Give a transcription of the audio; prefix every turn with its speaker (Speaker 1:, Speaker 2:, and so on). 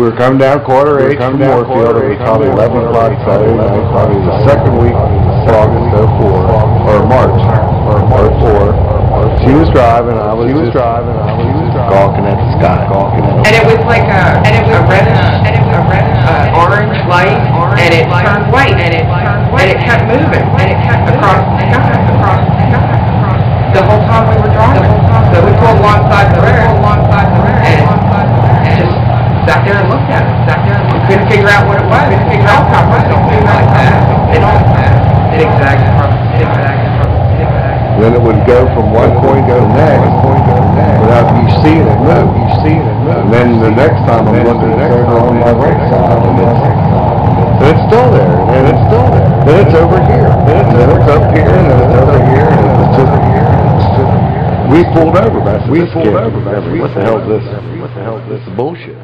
Speaker 1: we were coming down quarter
Speaker 2: We were
Speaker 1: eight from
Speaker 2: coming down Moorefield,
Speaker 1: it was probably eleven o'clock
Speaker 2: Moorefield,
Speaker 1: Saturday night,
Speaker 2: 11
Speaker 1: probably the second week of August oh four, or March, or March four. She was driving, I was
Speaker 2: She was
Speaker 1: just
Speaker 2: driving, I was just driving.
Speaker 1: gawking at the sky, gawking at
Speaker 3: And it was like a, and it was a red, and it was a red, uh, orange light, and it turned white, and it turned white, and it kept moving, and it kept across the sky, across the sky, across. The whole time we were driving, so we pulled alongside the road, alongside the road, and just sat there and looked at it, sat there and looked. Couldn't figure out what it was, couldn't figure out how it don't move like that, it don't, it exactly from, it exactly from, it exactly.
Speaker 1: Then it would go from one point to the next,
Speaker 2: Point to the next.
Speaker 1: without you seeing it. Move.
Speaker 2: You see it. Move.
Speaker 1: And then the next time I'm
Speaker 2: Then
Speaker 1: looking,
Speaker 2: the
Speaker 1: it's
Speaker 2: next
Speaker 1: over on my right side,
Speaker 2: it's
Speaker 1: and it's, and it's still there, and it's still there. Then it's over here, then it's up here, and then it's over here, and it's just, we pulled over, that's,
Speaker 2: We pulled over, that's-
Speaker 1: what the hell is this? What the hell is this? Bullshit?